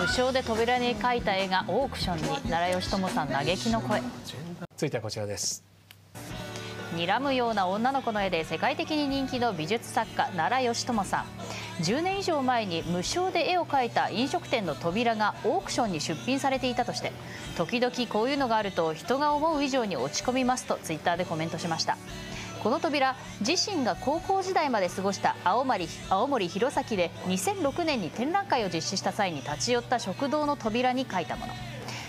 無償で扉に描いた絵がオークションに奈良義智さん嘆きの声。続いてはこちらです。睨むような女の子の絵で世界的に人気の美術作家奈良義智さん。10年以上前に無償で絵を描いた飲食店の扉がオークションに出品されていたとして時々こういうのがあると人が思う以上に落ち込みますとツイッターでコメントしましたこの扉自身が高校時代まで過ごした青森青森弘前で2006年に展覧会を実施した際に立ち寄った食堂の扉に書いたもの。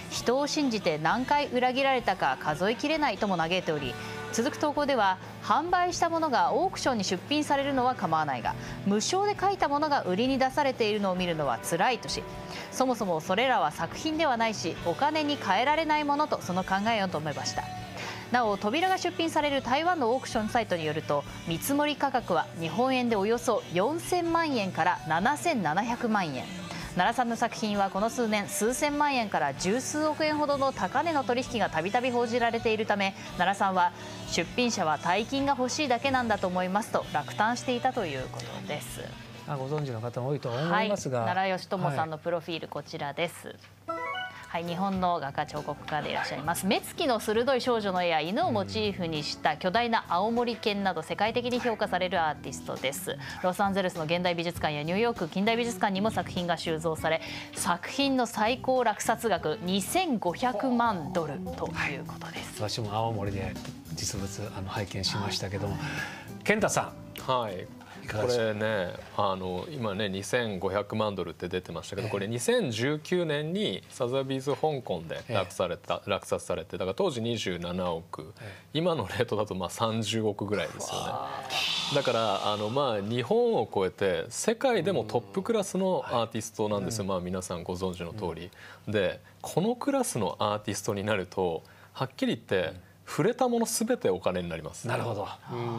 人を信じて何回裏切られたか数えきれないとも嘆いており続く投稿では販売したものがオークションに出品されるのは構わないが無償で書いたものが売りに出されているのを見るのは辛いとしそもそもそれらは作品ではないしお金に換えられないものとその考えを述べました。なお扉が出品される台湾のオークションサイトによると見積もり価格は日本円でおよそ4000万円から7700万円。奈良さんの作品はこの数年数千万円から十数億円ほどの高値の取引がたびたび報じられているため奈良さんは出品者は大金が欲しいだけなんだと思いますと落胆していたということです。あご存知の方も多いとは思いますが、はい、奈良義智さんのプロフィールこちらです、はい、日本の画家彫刻家でいらっしゃいます。目つきの鋭い少女の絵や犬をモチーフにした巨大な青森犬など世界的に評価されるアーティストです。ロサンゼルスの現代美術館やニューヨーク近代美術館にも作品が収蔵され作品の最高落札額2500万ドルということです、私も青森で実物あの拝見しましたけども、健太さん。はいこれねあの今ね2500万ドルって出てましたけど、これ2019年にサザビーズ香港で落された、落札されてだから当時27億、今のレートだとまあ30億ぐらいですよね。だからあのまあ日本を超えて世界でもトップクラスのアーティストなんですよ、まあ皆さんご存知の通り、でこのクラスのアーティストになるとはっきり言って、触れたもの全てお金になります。なるほど。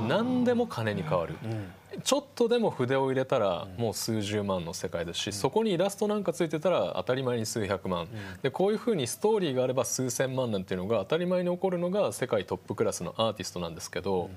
何でも金に変わる、ちょっとでも筆を入れたらもう数十万の世界ですし、そこにイラストなんかついてたら当たり前に数百万、でこういうふうにストーリーがあれば数千万なんていうのが当たり前に起こるのが世界トップクラスのアーティストなんですけど、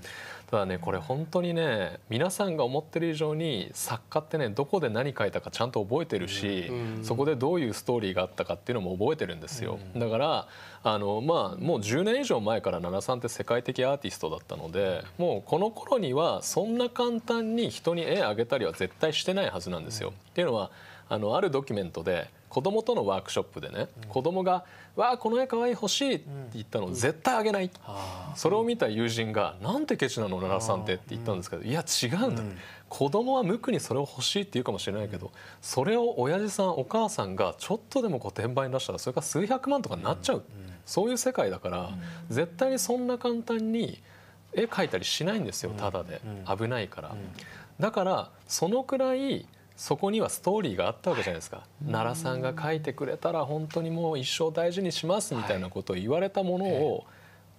ただねこれ本当にね皆さんが思ってる以上に作家ってねどこで何書いたかちゃんと覚えてるし、そこでどういうストーリーがあったかっていうのも覚えてるんですよ、だからあのまあもう10年以上前から奈良さんって世界的アーティストだったのでもうこの頃にはそんな簡単に人に絵あげたりは絶対してないはずなんですよ。っていうのはあのあるドキュメントで子供とのワークショップでね、子供が「わあこの絵かわいい欲しい」って言ったのを絶対あげない、それを見た友人が「なんてケチなの奈良さんって」って言ったんですけど「いや違うんだ」子供は無垢にそれを欲しいって言うかもしれないけどそれを親父さんお母さんがちょっとでもこう転売に出したらそれが数百万とかになっちゃう、そういう世界だから、絶対にそんな簡単に絵描いたりしないんですよただで、危ないから、だからそのくらいそこにはストーリーがあったわけじゃないですか、奈良さんが描いてくれたら本当にもう一生大事にしますみたいなことを言われたものを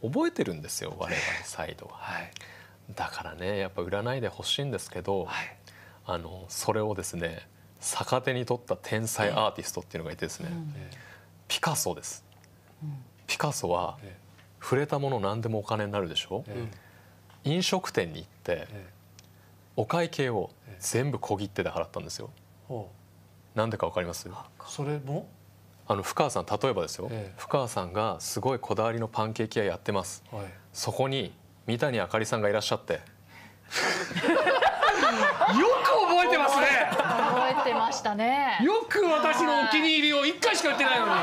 覚えてるんですよ我々サイドは。はい。だからねやっぱ売らないでほしいんですけど、あのそれをですね逆手に取った天才アーティストっていうのがいてですね、ピカソです、ピカソはえ触れたもの何でもお金になるでしょ、え飲食店に行ってえお会計を全部小切手で払ったんですよ。ほなんでかわかります？うそれも？あの深川さん例えばですよ、ええ。深川さんがすごいこだわりのパンケーキ屋やってます。はい。そこに三谷あかりさんがいらっしゃって。よく覚えてますね。覚えてましたね。よく私のお気に入りを一回しか言ってないのに。よ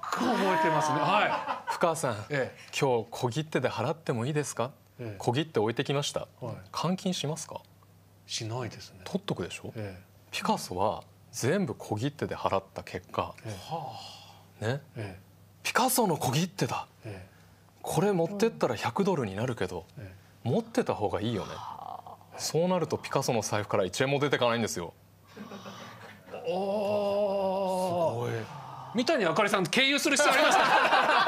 く覚えてますね。は深川さん、え今日小切手で払ってもいいですか、ええ。小切手置いてきました、はい。換金しますか？いしないですね。取っとくでしょ、えピカソは全部小切手で払った結果ええ。ね？ええ。ピカソの小切手だ。えこれ持ってったら100ドルになるけどえ持ってた方がいいよね。そうなるとピカソの財布から1円も出てかないんですよ。えおお三谷あかりさん経由する必要ありますか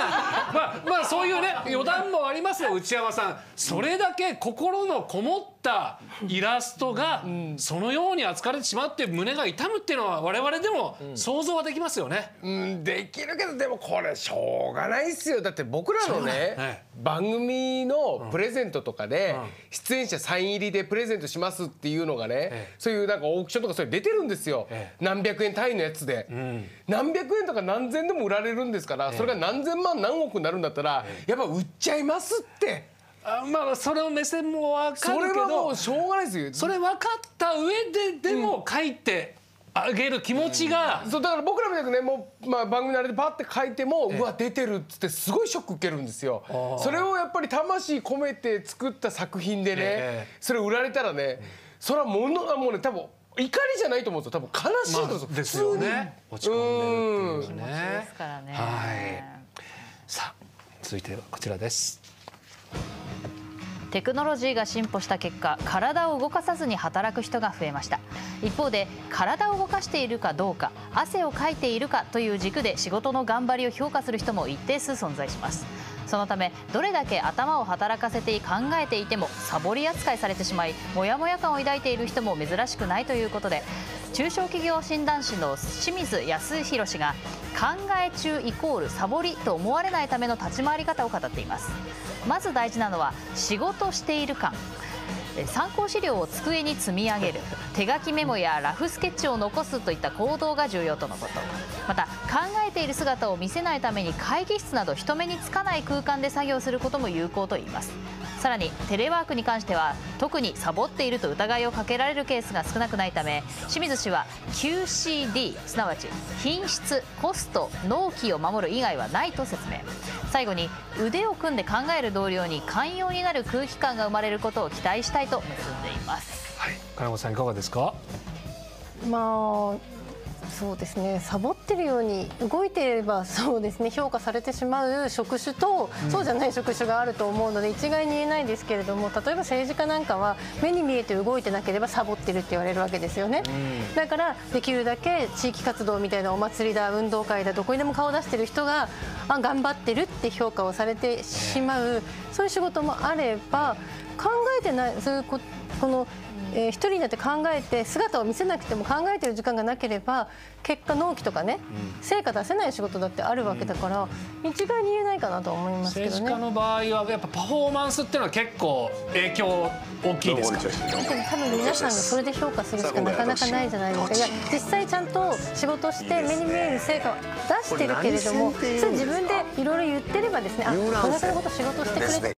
まあまあそういうね余談もありますよ内山さん。それだけ心のこもっったイラストがそのように扱われてしまって胸が痛むっていうのは我々でも想像はできますよね。うん、できるけどでもこれしょうがないっすよ。だって僕らのね、はい。番組のプレゼントとかで、出演者サイン入りでプレゼントしますっていうのがね、えそういうなんかオークションとかそれ出てるんですよ、え何百円単位のやつで、何百円とか何千でも売られるんですから、それが何千万何億になるんだったら、やっぱ売っちゃいますってあまあそれの目線もわかそれるけどはもうしょうがないですよ。それ分かった上ででも書いてあげる気持ちが、そうだから僕らみたくねもう、まあ、番組のあれでパッて書いても、うわ出てるっつってすごいショック受けるんですよ。それをやっぱり魂込めて作った作品でね、ええ。それ売られたらね、それはものはもうね多分怒りじゃないと思うんですよ。多分悲しいと思うんまあですよね。落ち込んでるっていう気持ちねですからね。はい。さあ続いてはこちらですテクノロジーが進歩した結果体を動かさずに働く人が増えました。一方で体を動かしているかどうか汗をかいているかという軸で仕事の頑張りを評価する人も一定数存在します。そのためどれだけ頭を働かせて考えていてもサボり扱いされてしまいモヤモヤ感を抱いている人も珍しくないということで中小企業診断士の清水康弘氏が考え中イコールサボりと思われないための立ち回り方を語っています。まず大事なのは仕事している感。参考資料を机に積み上げる。手書きメモやラフスケッチを残すといった行動が重要とのこと。また考えている姿を見せないために会議室など人目につかない空間で作業することも有効といいます。さらにテレワークに関しては特にサボっていると疑いをかけられるケースが少なくないため清水氏は QCD すなわち品質コスト納期を守る以外はないと説明。最後に腕を組んで考える同僚に寛容になる空気感が生まれることを期待したいと結んでいます。はい。金子さんいかがですか？まあそうですね。サボってるように動いていればそうですね。評価されてしまう職種と、そうじゃない職種があると思うので一概に言えないですけれども例えば政治家なんかは目に見えて動いてなければサボってるって言われるわけですよね、だからできるだけ地域活動みたいなお祭りだ運動会だどこにでも顔を出してる人があ頑張ってるって評価をされてしまう。そういう仕事もあれば考えてないそういうここのえー一人になって考えて姿を見せなくても考えてる時間がなければ結果納期とかね、成果出せない仕事だってあるわけだから、一概に言えないかなとは思いますけどね。政治家の場合はやっぱパフォーマンスっていうのは結構影響大きいですか？でも多分皆さんがそれで評価するしかなかなかないじゃないですか。いや実際ちゃんと仕事して目に見える成果を出してるけれどもそれ自分でいろいろ言ってればですねあ私のこと仕事してくれて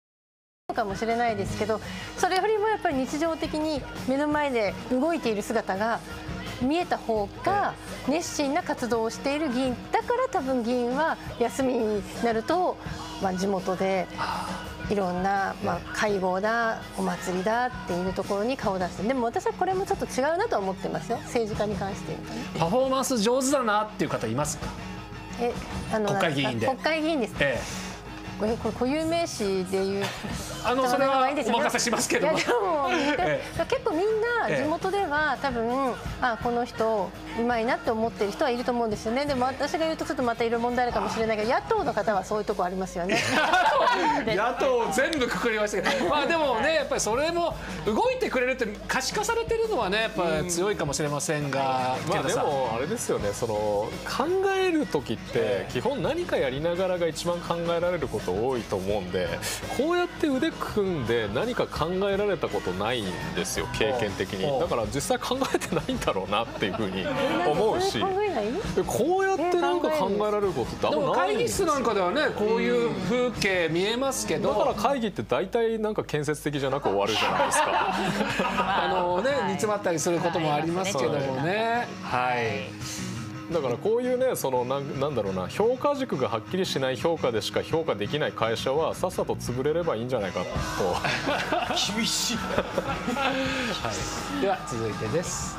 かもしれないですけどそれよりもやっぱり日常的に目の前で動いている姿が見えた方が熱心な活動をしている議員だから多分議員は休みになると、まあ、地元でいろんな、まあ、会合だお祭りだっていうところに顔を出してでも私はこれもちょっと違うなとは思ってますよ。政治家に関して言うとね。パフォーマンス上手だなっていう方いますか？えあの国会議員で。国会議員です。かえこれ固有名詞でいう。え あのそれはお任せしますけども。いやでも、え結構みんな地元では多分あこの人うまいなって思ってる人はいると思うんですよね。でも私が言うとちょっとまたいろいろ問題あるかもしれないけど野党の方はそういうとこありますよね 野党全部くくりましたけど。まあでもねやっぱりそれも動いてくれるって可視化されてるのはねやっぱり強いかもしれませんがまあでもあれですよねその考える時って基本何かやりながらが一番考えられること多いと思うんでこうやって腕組んで何か考えられたことないんですよ経験的に。だから実際考えてないんだろうなっていうふうに思うし。こうやってなんか考えられることってあんまない会議室んですよなんかではねこういう風景見えますけど。だから会議って大体なんか建設的じゃなく終わるじゃないですか。あのねはい。煮詰まったりすることもありますけどもね。はい。だからこういうねそのなんなんだろうな評価軸がはっきりしない評価でしか評価できない会社はさっさと潰れればいいんじゃないかと。厳しい。では続いてです